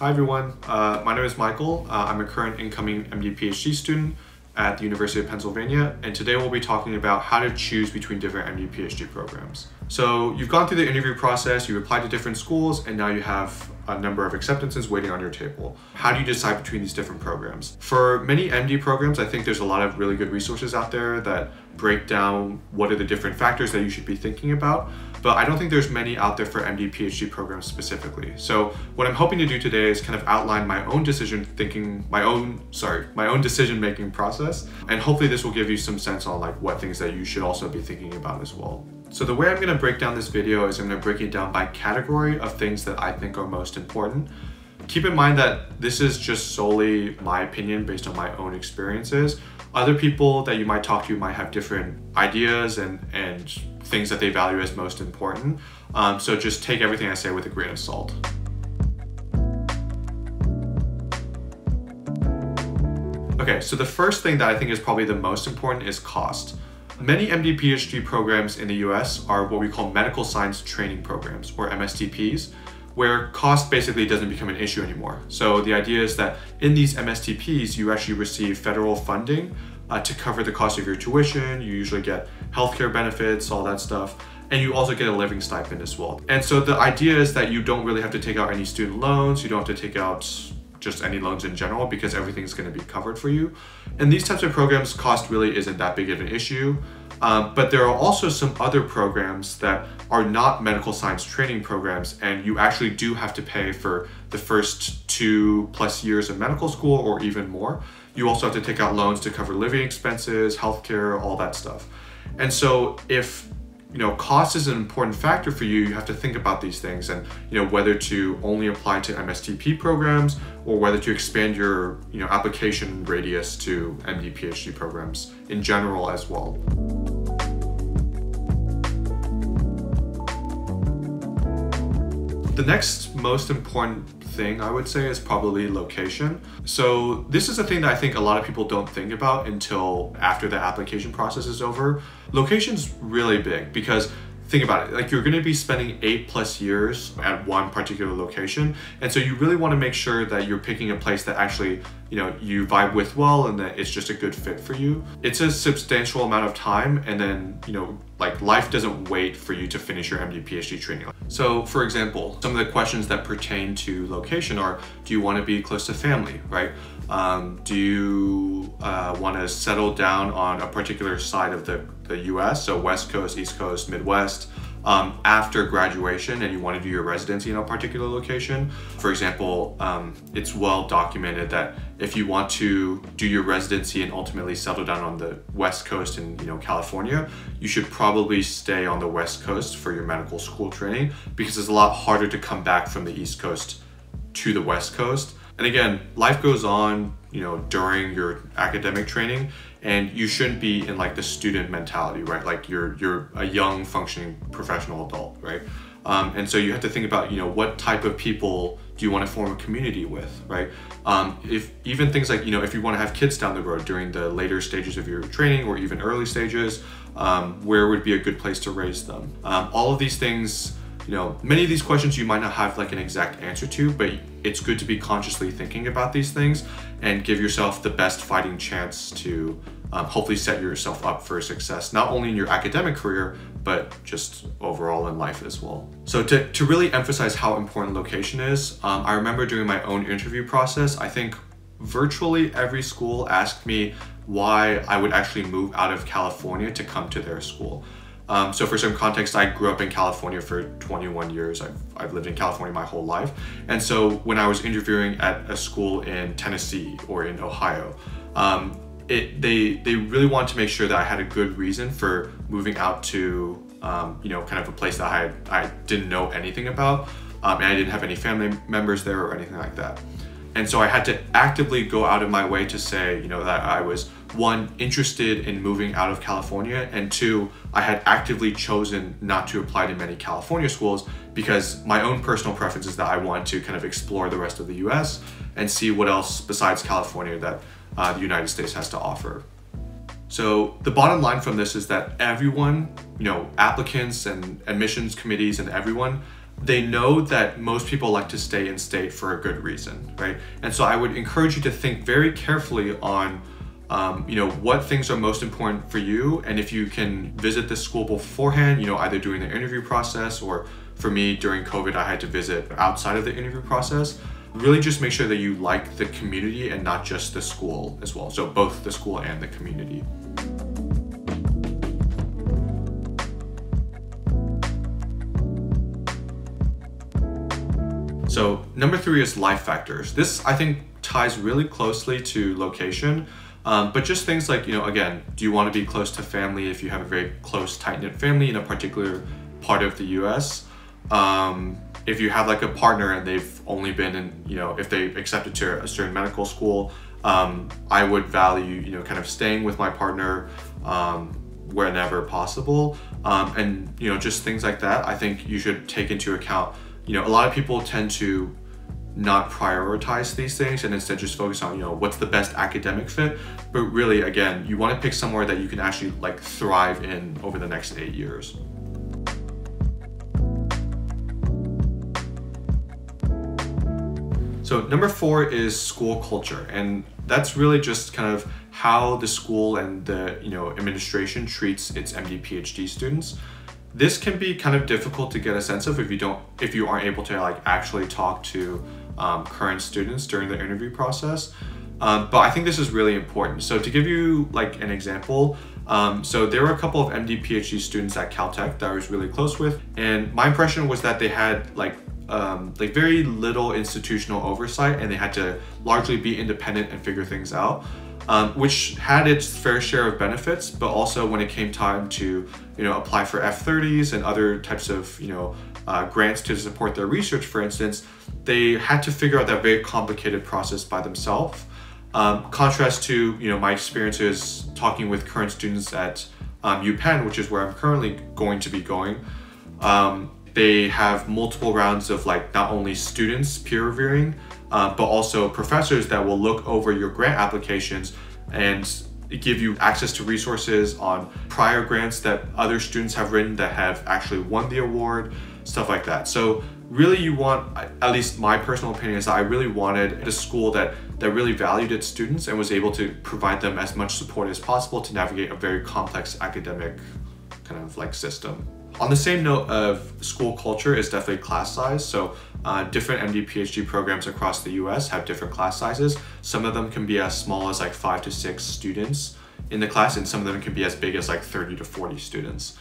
Hi everyone, uh, my name is Michael. Uh, I'm a current incoming MD PhD student at the University of Pennsylvania, and today we'll be talking about how to choose between different MD PhD programs. So you've gone through the interview process, you applied to different schools, and now you have a number of acceptances waiting on your table. How do you decide between these different programs? For many MD programs, I think there's a lot of really good resources out there that break down what are the different factors that you should be thinking about, but I don't think there's many out there for MD PhD programs specifically. So what I'm hoping to do today is kind of outline my own decision thinking, my own, sorry, my own decision making process, and hopefully this will give you some sense on like what things that you should also be thinking about as well. So the way I'm gonna break down this video is I'm gonna break it down by category of things that I think are most important. Keep in mind that this is just solely my opinion based on my own experiences. Other people that you might talk to might have different ideas and, and things that they value as most important. Um, so just take everything I say with a grain of salt. Okay, so the first thing that I think is probably the most important is cost. Many MD PhD programs in the US are what we call medical science training programs, or MSTPs, where cost basically doesn't become an issue anymore. So the idea is that in these MSTPs, you actually receive federal funding uh, to cover the cost of your tuition. You usually get healthcare benefits, all that stuff. And you also get a living stipend as well. And so the idea is that you don't really have to take out any student loans. You don't have to take out just any loans in general because everything's going to be covered for you. And these types of programs, cost really isn't that big of an issue. Um, but there are also some other programs that are not medical science training programs, and you actually do have to pay for the first two plus years of medical school or even more. You also have to take out loans to cover living expenses, healthcare, all that stuff. And so if you know, cost is an important factor for you. You have to think about these things and, you know, whether to only apply to MSTP programs or whether to expand your, you know, application radius to MD PhD programs in general as well. The next most important thing I would say is probably location. So this is a thing that I think a lot of people don't think about until after the application process is over. Location's really big because think about it like you're going to be spending eight plus years at one particular location and so you really want to make sure that you're picking a place that actually you know you vibe with well and that it's just a good fit for you. It's a substantial amount of time and then you know like life doesn't wait for you to finish your md phd training. So for example some of the questions that pertain to location are do you want to be close to family right? Um, do you uh, want to settle down on a particular side of the, the US, so West Coast, East Coast, Midwest, um, after graduation and you want to do your residency in a particular location? For example, um, it's well documented that if you want to do your residency and ultimately settle down on the West Coast in you know California, you should probably stay on the West Coast for your medical school training because it's a lot harder to come back from the East Coast to the West Coast and again, life goes on, you know, during your academic training, and you shouldn't be in like the student mentality, right? Like you're you're a young, functioning professional adult, right? Um, and so you have to think about, you know, what type of people do you want to form a community with, right? Um, if even things like, you know, if you want to have kids down the road during the later stages of your training or even early stages, um, where would be a good place to raise them? Um, all of these things you know, many of these questions you might not have like an exact answer to, but it's good to be consciously thinking about these things and give yourself the best fighting chance to um, hopefully set yourself up for success, not only in your academic career, but just overall in life as well. So to, to really emphasize how important location is, um, I remember during my own interview process, I think virtually every school asked me why I would actually move out of California to come to their school. Um, so for some context, I grew up in California for 21 years. I've, I've lived in California my whole life. And so when I was interviewing at a school in Tennessee or in Ohio, um, it, they, they really wanted to make sure that I had a good reason for moving out to, um, you know, kind of a place that I, I didn't know anything about. Um, and I didn't have any family members there or anything like that. And so I had to actively go out of my way to say, you know, that I was one, interested in moving out of California, and two, I had actively chosen not to apply to many California schools because my own personal preference is that I want to kind of explore the rest of the US and see what else besides California that uh, the United States has to offer. So the bottom line from this is that everyone, you know, applicants and admissions committees and everyone they know that most people like to stay in state for a good reason, right? And so I would encourage you to think very carefully on, um, you know, what things are most important for you, and if you can visit the school beforehand, you know, either during the interview process or for me during COVID, I had to visit outside of the interview process. Really, just make sure that you like the community and not just the school as well. So both the school and the community. So number three is life factors. This I think ties really closely to location, um, but just things like you know again, do you want to be close to family if you have a very close tight knit family in a particular part of the U.S. Um, if you have like a partner and they've only been in you know if they accepted to a certain medical school, um, I would value you know kind of staying with my partner um, whenever possible, um, and you know just things like that. I think you should take into account you know, a lot of people tend to not prioritize these things and instead just focus on, you know, what's the best academic fit. But really, again, you want to pick somewhere that you can actually like thrive in over the next eight years. So number four is school culture, and that's really just kind of how the school and the you know administration treats its MD PhD students this can be kind of difficult to get a sense of if you don't if you aren't able to like actually talk to um, current students during the interview process. Um, but i think this is really important. So to give you like an example um, so there were a couple of md phd students at caltech that i was really close with. And my impression was that they had like um, like very little institutional oversight and they had to largely be independent and figure things out um, which had its fair share of benefits, but also when it came time to, you know, apply for F30s and other types of, you know, uh, grants to support their research, for instance, they had to figure out that very complicated process by themselves. Um, contrast to, you know, my experiences talking with current students at um, UPenn, which is where I'm currently going to be going. Um, they have multiple rounds of like not only students peer reviewing, uh, but also professors that will look over your grant applications and give you access to resources on prior grants that other students have written that have actually won the award, stuff like that. So really you want, at least my personal opinion is that I really wanted a school that, that really valued its students and was able to provide them as much support as possible to navigate a very complex academic kind of like system. On the same note of school culture is definitely class size. So uh, different MD PhD programs across the US have different class sizes. Some of them can be as small as like five to six students in the class and some of them can be as big as like 30 to 40 students.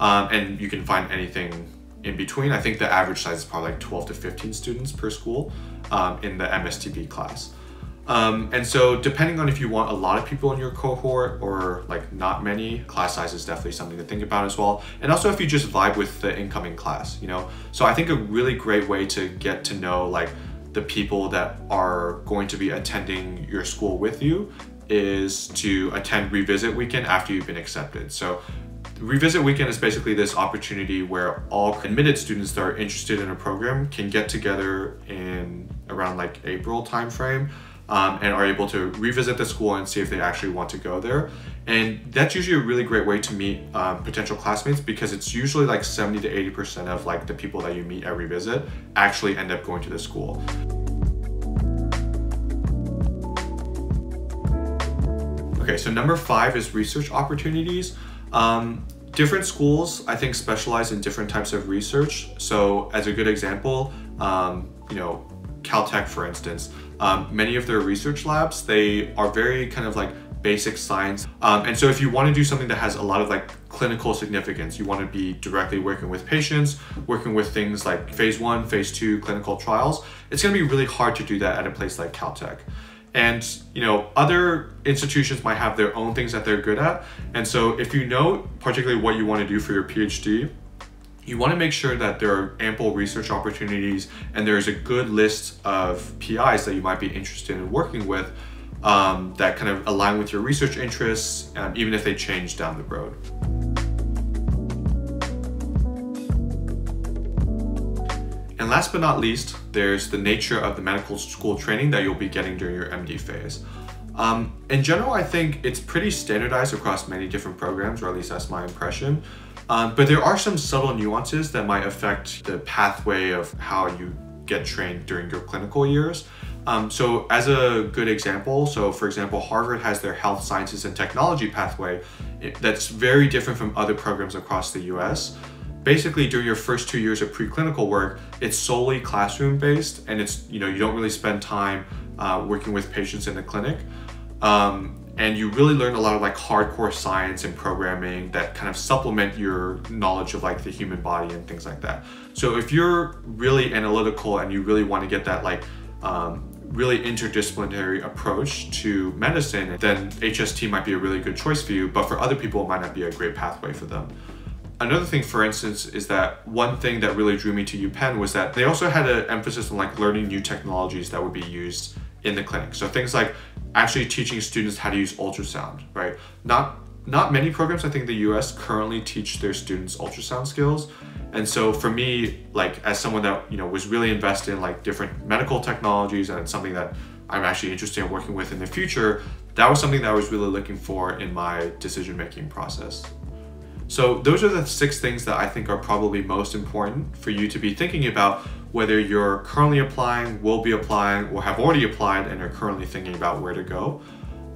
Um, and you can find anything in between. I think the average size is probably like 12 to 15 students per school um, in the MSTP class. Um, and so depending on if you want a lot of people in your cohort or like not many, class size is definitely something to think about as well. And also if you just vibe with the incoming class, you know? So I think a really great way to get to know like the people that are going to be attending your school with you is to attend revisit weekend after you've been accepted. So Revisit Weekend is basically this opportunity where all admitted students that are interested in a program can get together in around like April timeframe um, and are able to revisit the school and see if they actually want to go there. And that's usually a really great way to meet um, potential classmates because it's usually like 70 to 80% of like the people that you meet at revisit actually end up going to the school. Okay, so number five is research opportunities. Um, different schools, I think, specialize in different types of research. So, as a good example, um, you know, Caltech, for instance, um, many of their research labs, they are very kind of like basic science. Um, and so if you want to do something that has a lot of like clinical significance, you want to be directly working with patients, working with things like phase one, phase two clinical trials, it's going to be really hard to do that at a place like Caltech. And you know, other institutions might have their own things that they're good at. And so if you know particularly what you want to do for your PhD, you want to make sure that there are ample research opportunities and there's a good list of PIs that you might be interested in working with um, that kind of align with your research interests, um, even if they change down the road. And last but not least, there's the nature of the medical school training that you'll be getting during your MD phase. Um, in general, I think it's pretty standardized across many different programs, or at least that's my impression. Um, but there are some subtle nuances that might affect the pathway of how you get trained during your clinical years. Um, so as a good example, so for example, Harvard has their health sciences and technology pathway that's very different from other programs across the US. Basically, during your first two years of preclinical work, it's solely classroom based and it's, you know, you don't really spend time uh, working with patients in the clinic. Um, and you really learn a lot of like hardcore science and programming that kind of supplement your knowledge of like the human body and things like that. So if you're really analytical and you really want to get that like um, really interdisciplinary approach to medicine, then HST might be a really good choice for you, but for other people, it might not be a great pathway for them. Another thing, for instance, is that one thing that really drew me to UPenn was that they also had an emphasis on like learning new technologies that would be used in the clinic. So things like actually teaching students how to use ultrasound, right? Not not many programs I think the US currently teach their students ultrasound skills. And so for me, like as someone that, you know, was really invested in like different medical technologies and it's something that I'm actually interested in working with in the future, that was something that I was really looking for in my decision making process. So those are the six things that I think are probably most important for you to be thinking about whether you're currently applying, will be applying, or have already applied and are currently thinking about where to go.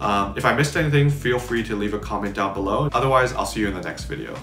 Um, if I missed anything, feel free to leave a comment down below. Otherwise, I'll see you in the next video.